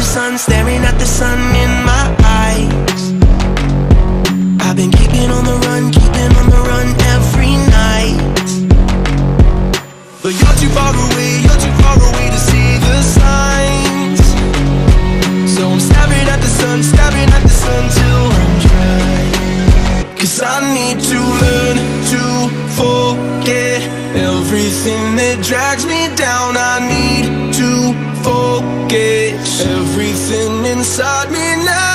the sun, staring at the sun in my eyes. I've been keeping on the run, keeping on the run every night. But you're too far away, you're too far away to see the signs. So I'm staring at the sun, staring at the sun till I'm dry. Cause I need to learn to forget everything that drags me down. I everything inside me now.